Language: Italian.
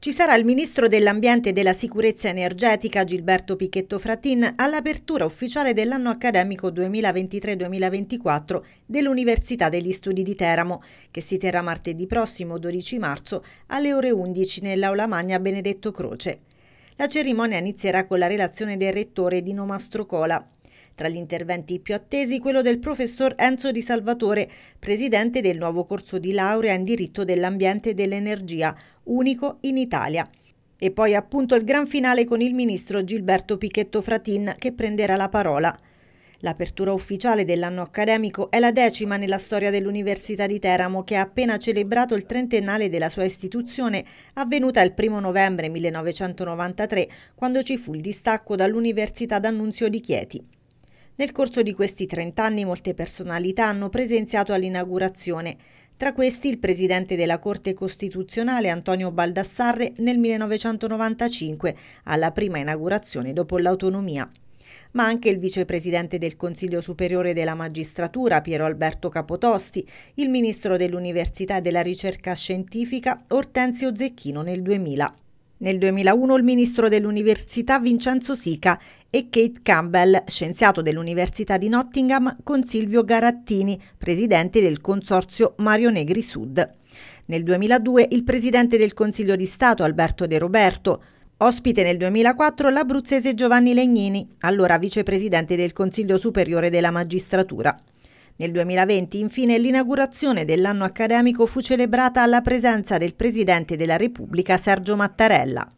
Ci sarà il ministro dell'Ambiente e della Sicurezza Energetica Gilberto Pichetto Fratin all'apertura ufficiale dell'anno accademico 2023-2024 dell'Università degli Studi di Teramo, che si terrà martedì prossimo 12 marzo alle ore 11 nell'Aula Magna Benedetto Croce. La cerimonia inizierà con la relazione del rettore Dino Mastrocola. Tra gli interventi più attesi quello del professor Enzo Di Salvatore, presidente del nuovo corso di laurea in diritto dell'ambiente e dell'energia, unico in Italia. E poi appunto il gran finale con il ministro Gilberto Pichetto Fratin che prenderà la parola. L'apertura ufficiale dell'anno accademico è la decima nella storia dell'Università di Teramo che ha appena celebrato il trentennale della sua istituzione, avvenuta il 1 novembre 1993, quando ci fu il distacco dall'Università d'Annunzio di Chieti. Nel corso di questi 30 anni molte personalità hanno presenziato all'inaugurazione. Tra questi il presidente della Corte Costituzionale Antonio Baldassarre nel 1995, alla prima inaugurazione dopo l'autonomia. Ma anche il vicepresidente del Consiglio Superiore della Magistratura Piero Alberto Capotosti, il ministro dell'Università e della Ricerca Scientifica Ortenzio Zecchino nel 2000. Nel 2001 il ministro dell'Università Vincenzo Sica e Kate Campbell, scienziato dell'Università di Nottingham, con Silvio Garattini, presidente del consorzio Mario Negri Sud. Nel 2002 il presidente del Consiglio di Stato Alberto De Roberto, Ospite nel 2004 l'abruzzese Giovanni Legnini, allora vicepresidente del Consiglio Superiore della Magistratura. Nel 2020, infine, l'inaugurazione dell'anno accademico fu celebrata alla presenza del Presidente della Repubblica Sergio Mattarella.